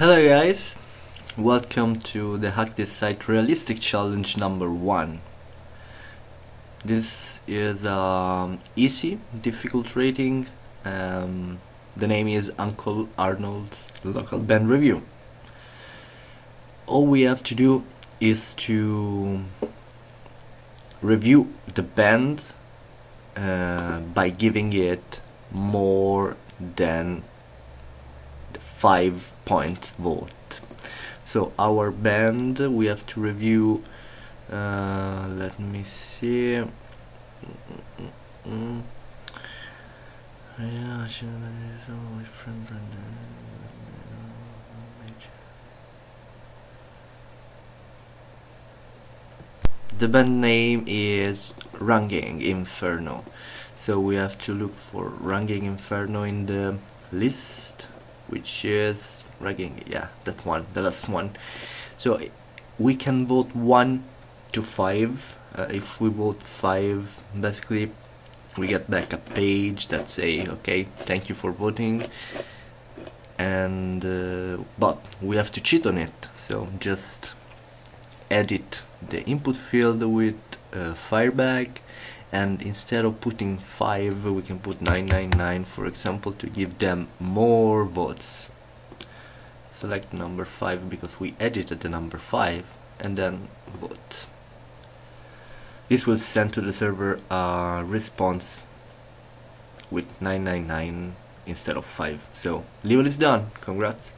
Hello guys, welcome to the Hack This Site Realistic Challenge number one. This is um, easy, difficult rating. Um, the name is Uncle Arnold's Local Band Review. All we have to do is to review the band uh, by giving it more than 5 point vote. So our band we have to review uh, let me see. The band name is Raging Inferno. So we have to look for Raging Inferno in the list which is Raging yeah that one the last one. So we can vote 1 to 5 uh, if we vote 5 basically we get back a page that say okay thank you for voting. And uh, but we have to cheat on it. So just edit the input field with uh, Firebug and instead of putting 5 we can put 999 for example to give them more votes. Select number 5 because we edited the number 5 and then vote. This will send to the server a response with 999 instead of 5 so level is done. Congrats